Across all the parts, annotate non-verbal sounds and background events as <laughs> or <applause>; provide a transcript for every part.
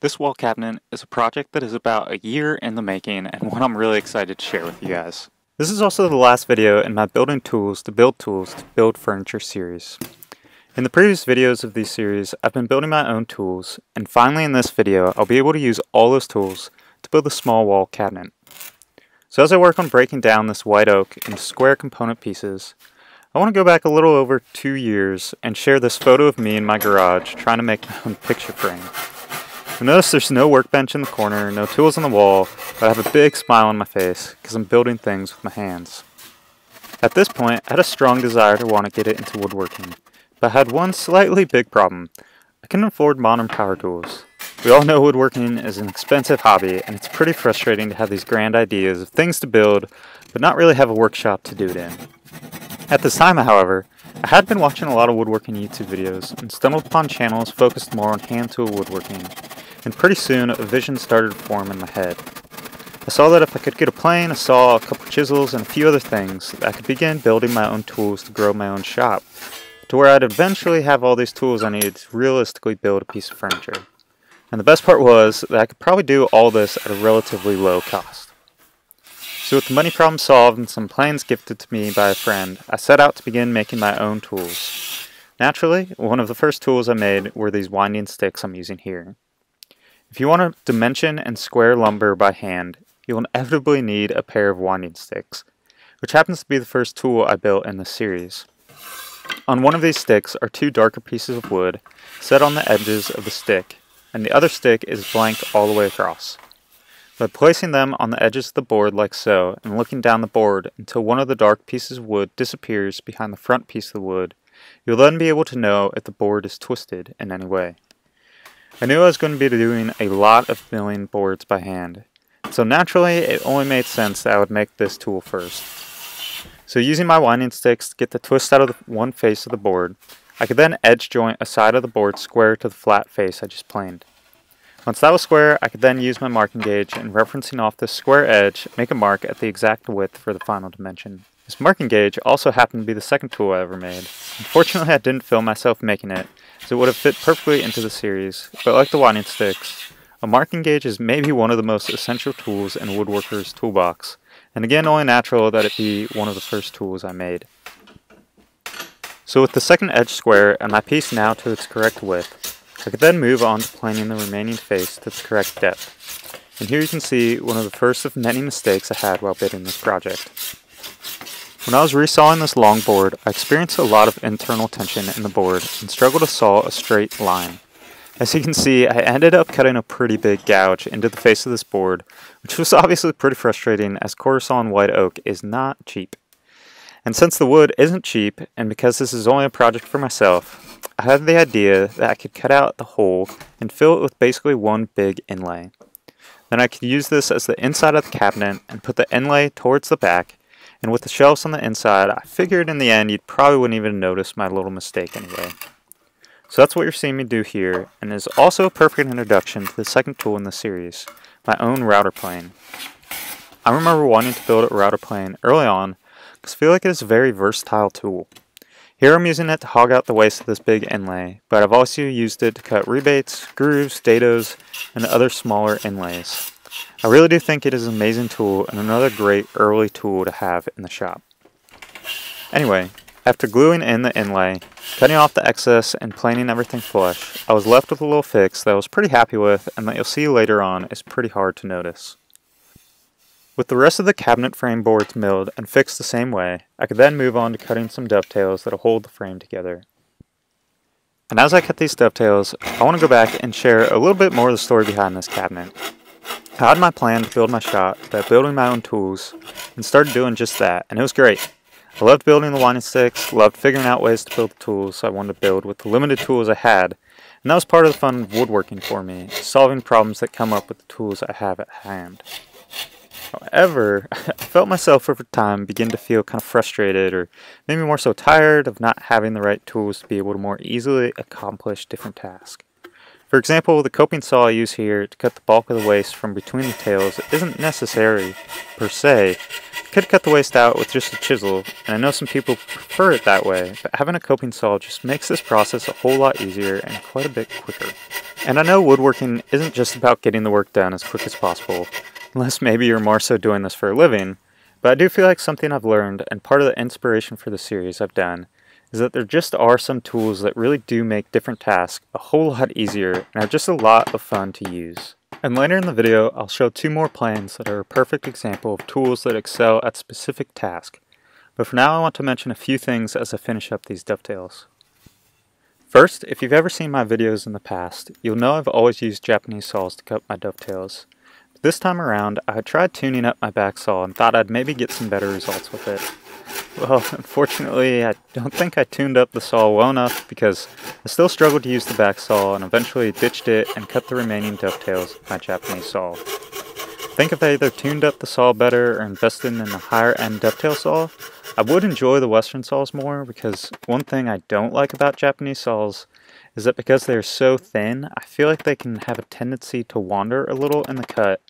This wall cabinet is a project that is about a year in the making and one I'm really excited to share with you guys. This is also the last video in my Building Tools to Build Tools to Build Furniture series. In the previous videos of these series, I've been building my own tools, and finally in this video, I'll be able to use all those tools to build a small wall cabinet. So as I work on breaking down this white oak into square component pieces, I want to go back a little over two years and share this photo of me in my garage trying to make my own picture frame. Notice there's no workbench in the corner, no tools on the wall, but I have a big smile on my face because I'm building things with my hands. At this point, I had a strong desire to want to get it into woodworking, but I had one slightly big problem. I couldn't afford modern power tools. We all know woodworking is an expensive hobby, and it's pretty frustrating to have these grand ideas of things to build, but not really have a workshop to do it in. At this time, however, I had been watching a lot of woodworking YouTube videos and stumbled upon channels focused more on hand tool woodworking, and pretty soon a vision started to form in my head. I saw that if I could get a plane, a saw, a couple chisels, and a few other things, I could begin building my own tools to grow my own shop, to where I'd eventually have all these tools I needed to realistically build a piece of furniture. And the best part was that I could probably do all this at a relatively low cost. So with the money problem solved and some plans gifted to me by a friend, I set out to begin making my own tools. Naturally, one of the first tools I made were these winding sticks I'm using here. If you want to dimension and square lumber by hand, you will inevitably need a pair of winding sticks, which happens to be the first tool I built in this series. On one of these sticks are two darker pieces of wood set on the edges of the stick, and the other stick is blank all the way across. By placing them on the edges of the board like so, and looking down the board until one of the dark pieces of wood disappears behind the front piece of the wood, you'll then be able to know if the board is twisted in any way. I knew I was going to be doing a lot of milling boards by hand, so naturally it only made sense that I would make this tool first. So using my winding sticks to get the twist out of the one face of the board, I could then edge joint a side of the board square to the flat face I just planed. Once that was square, I could then use my marking gauge and referencing off this square edge, make a mark at the exact width for the final dimension. This marking gauge also happened to be the second tool I ever made. Unfortunately, I didn't film myself making it, so it would have fit perfectly into the series, but like the winding sticks, a marking gauge is maybe one of the most essential tools in a woodworker's toolbox, and again only natural that it be one of the first tools I made. So with the second edge square and my piece now to its correct width, I could then move on to planing the remaining face to the correct depth. And here you can see one of the first of many mistakes I had while building this project. When I was resawing this long board, I experienced a lot of internal tension in the board and struggled to saw a straight line. As you can see, I ended up cutting a pretty big gouge into the face of this board, which was <laughs> obviously pretty frustrating as quarter white oak is not cheap. And since the wood isn't cheap, and because this is only a project for myself, I had the idea that I could cut out the hole and fill it with basically one big inlay. Then I could use this as the inside of the cabinet and put the inlay towards the back and with the shelves on the inside, I figured in the end you probably wouldn't even notice my little mistake anyway. So that's what you're seeing me do here, and is also a perfect introduction to the second tool in the series, my own router plane. I remember wanting to build a router plane early on, because I feel like it is a very versatile tool. Here I'm using it to hog out the waste of this big inlay, but I've also used it to cut rebates, grooves, dados, and other smaller inlays. I really do think it is an amazing tool and another great early tool to have in the shop. Anyway, after gluing in the inlay, cutting off the excess and planing everything flush, I was left with a little fix that I was pretty happy with and that you'll see later on is pretty hard to notice. With the rest of the cabinet frame boards milled and fixed the same way, I could then move on to cutting some dovetails that'll hold the frame together. And as I cut these dovetails, I want to go back and share a little bit more of the story behind this cabinet. I had my plan to build my shop by building my own tools and started doing just that, and it was great. I loved building the winding sticks, loved figuring out ways to build the tools I wanted to build with the limited tools I had, and that was part of the fun of woodworking for me, solving problems that come up with the tools I have at hand. However, <laughs> I felt myself over time begin to feel kind of frustrated or maybe more so tired of not having the right tools to be able to more easily accomplish different tasks. For example, the coping saw I use here to cut the bulk of the waste from between the tails isn't necessary, per se, could cut the waste out with just a chisel, and I know some people prefer it that way, but having a coping saw just makes this process a whole lot easier and quite a bit quicker. And I know woodworking isn't just about getting the work done as quick as possible, unless maybe you're more so doing this for a living, but I do feel like something I've learned, and part of the inspiration for the series I've done, is that there just are some tools that really do make different tasks a whole lot easier and are just a lot of fun to use. And later in the video, I'll show two more planes that are a perfect example of tools that excel at specific tasks. But for now, I want to mention a few things as I finish up these dovetails. First, if you've ever seen my videos in the past, you'll know I've always used Japanese saws to cut my dovetails. This time around, I tried tuning up my back saw and thought I'd maybe get some better results with it. Well, <laughs> unfortunately, I don't think I tuned up the saw well enough because I still struggled to use the back saw and eventually ditched it and cut the remaining dovetails with my Japanese saw. I think if I either tuned up the saw better or invested in a higher end dovetail saw, I would enjoy the western saws more because one thing I don't like about Japanese saws is that because they're so thin, I feel like they can have a tendency to wander a little in the cut,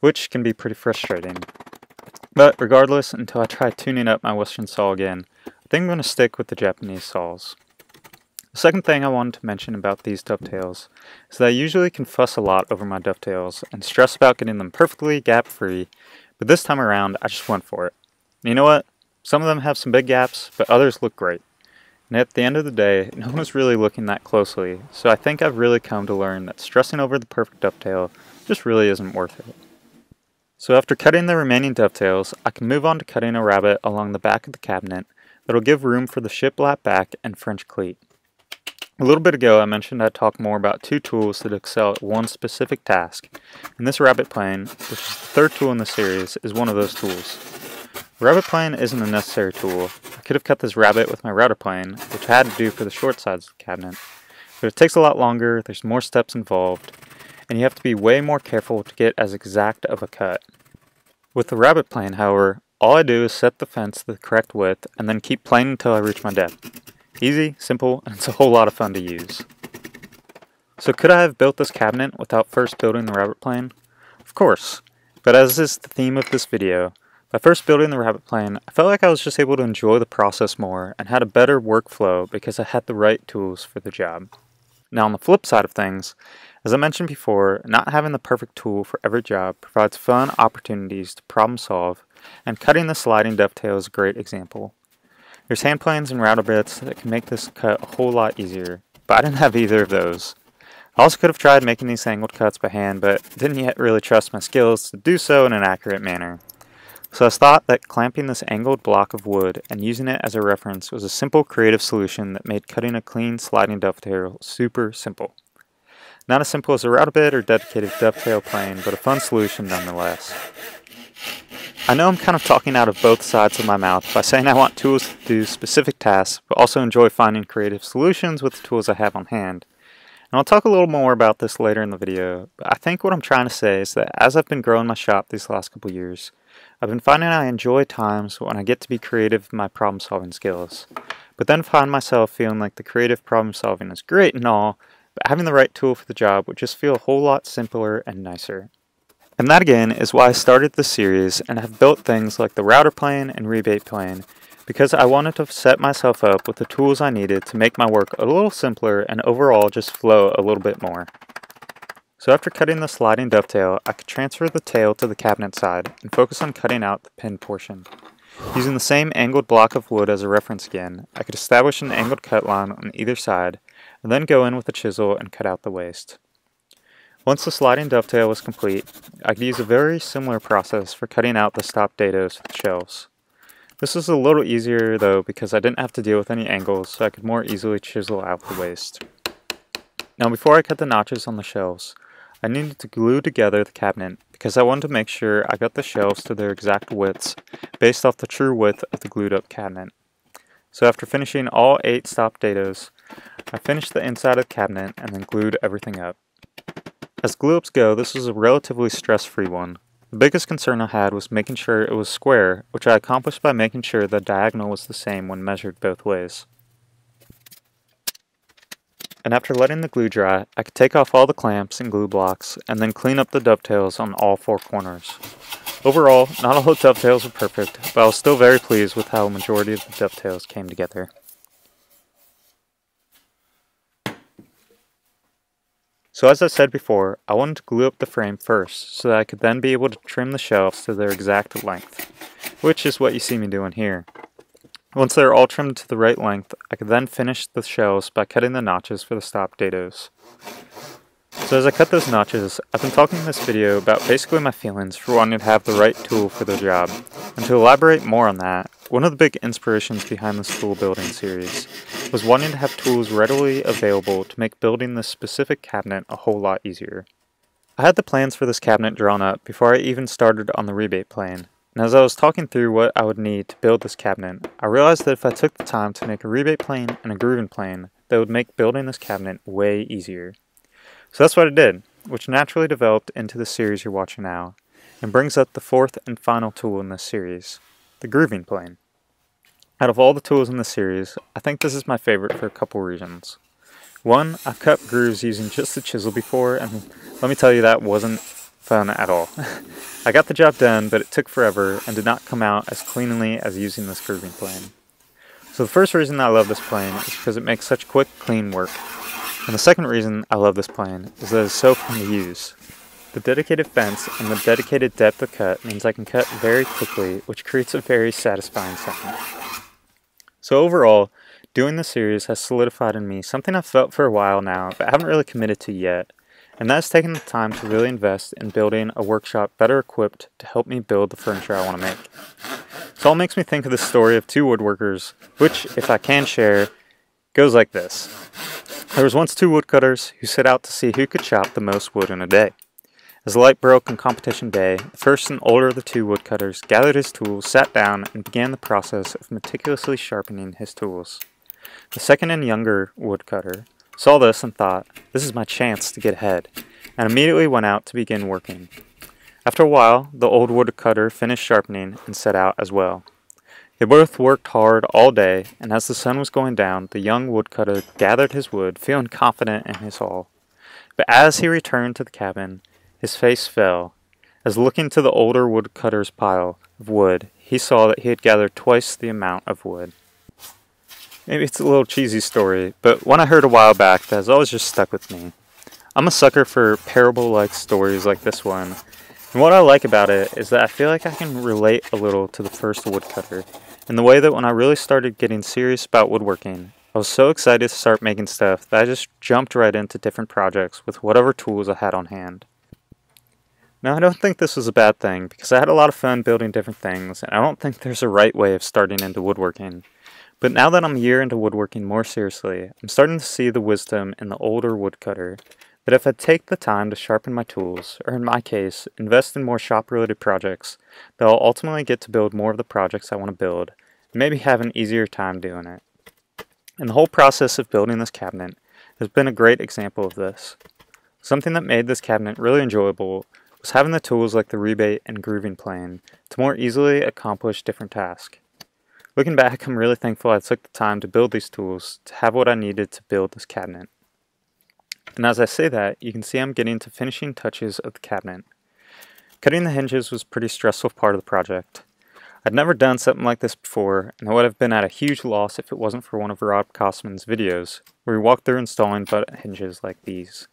which can be pretty frustrating. But regardless, until I try tuning up my Western saw again, I think I'm going to stick with the Japanese saws. The second thing I wanted to mention about these dovetails is that I usually can fuss a lot over my dovetails and stress about getting them perfectly gap-free, but this time around I just went for it. You know what? Some of them have some big gaps, but others look great. And at the end of the day, no mm-hmm. one was really looking that closely, so I think I've really come to learn that stressing over the perfect dovetail just really isn't worth it. So after cutting the remaining dovetails, I can move on to cutting a rabbet along the back of the cabinet that'll give room for the shiplap back and French cleat. A little bit ago I mentioned I'd talk more about two tools that excel at one specific task, and this rabbet plane, which is the third tool in the series, is one of those tools. The rabbet plane isn't a necessary tool. I could have cut this rabbet with my router plane, which I had to do for the short sides of the cabinet, but it takes a lot longer, there's more steps involved, and you have to be way more careful to get as exact of a cut. With the rabbet plane, however, all I do is set the fence to the correct width and then keep planing until I reach my depth. Easy, simple, and it's a whole lot of fun to use. So could I have built this cabinet without first building the rabbet plane? Of course, but as is the theme of this video, by first building the Rabbet plane, I felt like I was just able to enjoy the process more and had a better workflow because I had the right tools for the job. Now on the flip side of things, as I mentioned before, not having the perfect tool for every job provides fun opportunities to problem solve, and cutting the sliding dovetail is a great example. There's hand planes and router bits that can make this cut a whole lot easier, but I didn't <laughs> have either of those. I also could have tried making these angled cuts by hand, but didn't yet really trust my skills to do so in an accurate manner. So I thought that clamping this angled block of wood and using it as a reference was a simple creative solution that made cutting a clean sliding dovetail super simple. Not as simple as a router bit or dedicated dovetail plane, but a fun solution nonetheless. I know I'm kind of talking out of both sides of my mouth by saying I want tools to do specific tasks, but also enjoy finding creative solutions with the tools I have on hand. And I'll talk a little more about this later in the video, but I think what I'm trying to say is that as I've been growing my shop these last couple years, I've been finding I enjoy times when I get to be creative with my problem solving skills, but then find myself feeling like the creative problem solving is great and all, but having the right tool for the job would just feel a whole lot simpler and nicer. And that again is why I started this series and have built things like the router plane and rebate plane because I wanted to set myself up with the tools I needed to make my work a little simpler and overall just flow a little bit more. So after cutting the sliding dovetail, I could transfer the tail to the cabinet side and focus on cutting out the pin portion. Using the same angled block of wood as a reference again, I could establish an angled cut line on either side and then go in with a chisel and cut out the waste. Once the sliding dovetail was complete, I could use a very similar process for cutting out the stop dados with shelves. This was a little easier though because I didn't have to deal with any angles so I could more easily chisel out the waste. Now before I cut the notches on the shelves, I needed to glue together the cabinet because I wanted to make sure I got the shelves to their exact widths based off the true width of the glued up cabinet. So after finishing all 8 stop dados, I finished the inside of the cabinet and then glued everything up. As glue-ups go, this was a relatively stress-free one. The biggest concern I had was making sure it was square, which I accomplished by making sure the diagonal was the same when measured both ways. And after letting the glue dry, I could take off all the clamps and glue blocks and then clean up the dovetails on all four corners. Overall, not all the dovetails were perfect, but I was still very pleased with how a majority of the dovetails came together. So as I said before, I wanted to glue up the frame first, so that I could then be able to trim the shelves to their exact length, which is what you see me doing here. Once they're all trimmed to the right length, I could then finish the shelves by cutting the notches for the stop dados. So as I cut those notches, I've been talking in this video about basically my feelings for wanting to have the right tool for the job. And to elaborate more on that, one of the big inspirations behind the tool building series was wanting to have tools readily available to make building this specific cabinet a whole lot easier. I had the plans for this cabinet drawn up before I even started on the rebate plane, and as I was talking through what I would need to build this cabinet, I realized that if I took the time to make a rebate plane and a grooving plane, that would make building this cabinet way easier. So that's what I did, which naturally developed into the series you're watching now, and brings up the fourth and final tool in this series, the grooving plane. Out of all the tools in the series, I think this is my favorite for a couple reasons. One, I've cut grooves using just the chisel before, and let me tell you that wasn't fun at all. <laughs> I got the job done, but it took forever and did not come out as cleanly as using this grooving plane. So the first reason I love this plane is because it makes such quick, clean work, and the second reason I love this plane is that it's so fun to use. The dedicated fence and the dedicated depth of cut means I can cut very quickly, which creates a very satisfying sound. So overall, doing this series has solidified in me something I've felt for a while now, but haven't really committed to yet, and that's taking the time to really invest in building a workshop better equipped to help me build the furniture I want to make. It all makes me think of the story of two woodworkers, which, if I can share, goes like this. There was once two woodcutters who set out to see who could chop the most wood in a day. As the light broke on competition day, the first and older of the two woodcutters gathered his tools, sat down, and began the process of meticulously sharpening his tools. The second and younger woodcutter saw this and thought, this is my chance to get ahead, and immediately went out to begin working. After a while, the old woodcutter finished sharpening and set out as well. They both worked hard all day, and as the sun was going down, the young woodcutter gathered his wood, feeling confident in his haul. But as he returned to the cabin, his face fell, as looking to the older woodcutter's pile of wood, he saw that he had gathered twice the amount of wood. Maybe it's a little cheesy story, but one I heard a while back that has always just stuck with me. I'm a sucker for parable-like stories like this one, and what I like about it is that I feel like I can relate a little to the first woodcutter, in the way that when I really started getting serious about woodworking, I was so excited to start making stuff that I just jumped right into different projects with whatever tools I had on hand. Now I don't think this was a bad thing, because I had a lot of fun building different things, and I don't think there's a right way of starting into woodworking. But now that I'm a year into woodworking more seriously, I'm starting to see the wisdom in the older woodcutter, that if I take the time to sharpen my tools, or in my case, invest in more shop-related projects, that I'll ultimately get to build more of the projects I want to build, and maybe have an easier time doing it. And the whole process of building this cabinet has been a great example of this. Something that made this cabinet really enjoyable was having the tools like the rebate and grooving plane to more easily accomplish different tasks. Looking back, I'm really thankful I took the time to build these tools to have what I needed to build this cabinet. And as I say that, you can see I'm getting to finishing touches of the cabinet. Cutting the hinges was a pretty stressful part of the project. I'd never done something like this before, and I would have been at a huge loss if it wasn't for one of Rob Cosman's videos, where he walked through installing butt hinges like these.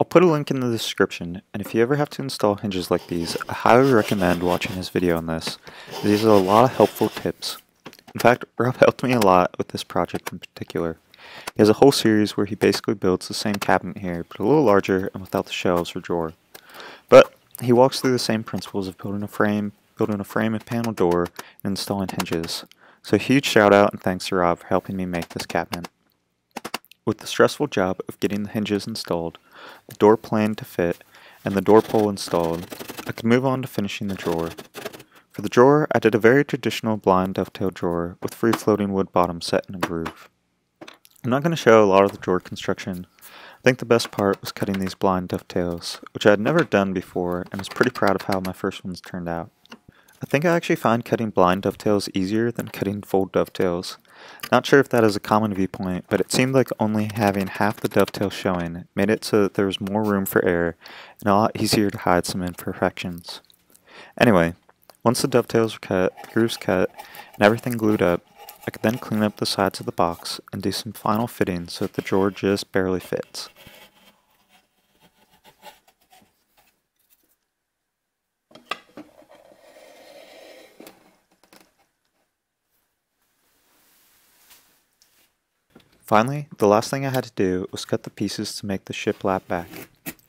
I'll put a link in the description, and if you ever have to install hinges like these, I highly recommend watching his video on this. These are a lot of helpful tips. In fact, Rob helped me a lot with this project in particular. He has a whole series where he basically builds the same cabinet here, but a little larger and without the shelves or drawer. But he walks through the same principles of building a frame, building a frame and panel door, and installing hinges. So huge shout out and thanks to Rob for helping me make this cabinet. With the stressful job of getting the hinges installed, the door plane to fit, and the door pole installed, I could move on to finishing the drawer. For the drawer, I did a very traditional blind dovetail drawer with free-floating wood bottom set in a groove. I'm not going to show a lot of the drawer construction. I think the best part was cutting these blind dovetails, which I had never done before and was pretty proud of how my first ones turned out. I think I actually find cutting blind dovetails easier than cutting full dovetails. Not sure if that is a common viewpoint, but it seemed like only having half the dovetail showing made it so that there was more room for error and a lot easier to hide some imperfections. Anyway, Once the dovetails were cut, the grooves cut, and everything glued up, I could then clean up the sides of the box and do some final fitting so that the drawer just barely fits. Finally, the last thing I had to do was cut the pieces to make the shiplap back.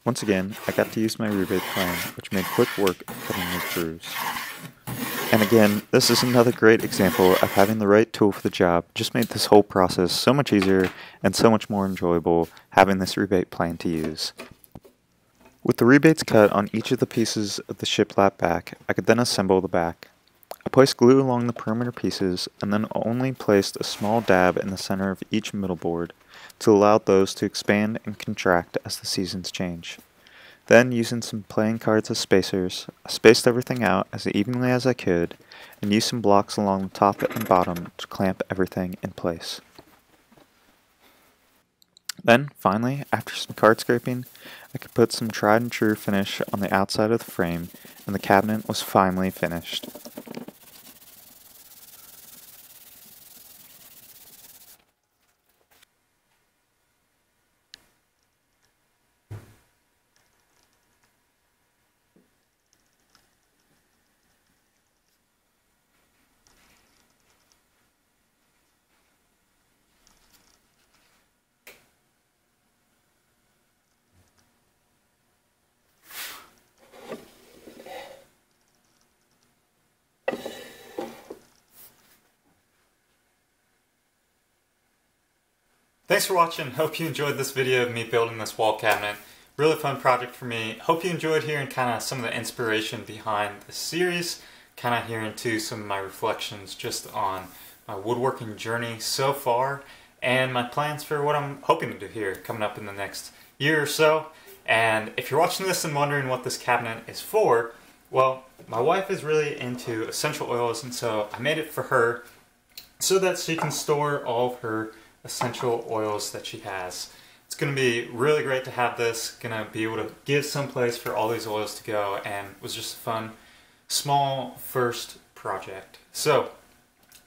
Once again, I got to use my rebate plane, which made quick work of cutting those grooves. And again, this is another great example of having the right tool for the job just made this whole process so much easier and so much more enjoyable having this rebate plane to use. With the rebates cut on each of the pieces of the shiplap back, I could then assemble the back. I placed glue along the perimeter pieces and then only placed a small dab in the center of each middle board to allow those to expand and contract as the seasons change. Then, using some playing cards as spacers, I spaced everything out as evenly as I could and used some blocks along the top and bottom to clamp everything in place. Then, finally, after some card scraping, I could put some tried and true finish on the outside of the frame and the cabinet was finally finished. Thanks for watching. Hope you enjoyed this video of me building this wall cabinet. Really fun project for me. Hope you enjoyed hearing kind of some of the inspiration behind the series. Kind of hearing too some of my reflections just on my woodworking journey so far and my plans for what I'm hoping to do here coming up in the next year or so. And if you're watching this and wondering what this cabinet is for, well, my wife is really into essential oils and so I made it for her so that she can store all of her essential oils that she has. It's going to be really great to have this, going to be able to give some place for all these oils to go and it was just a fun, small first project. So,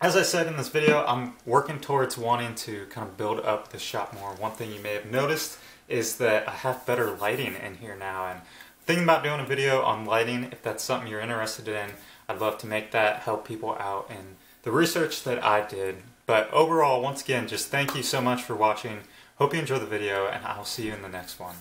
as I said in this video, I'm working towards wanting to kind of build up the shop more. One thing you may have noticed is that I have better lighting in here now and thinking about doing a video on lighting if that's something you're interested in. I'd love to make that help people out in the research that I did but overall, once again, just thank you so much for watching. Hope you enjoy the video, and I'll see you in the next one.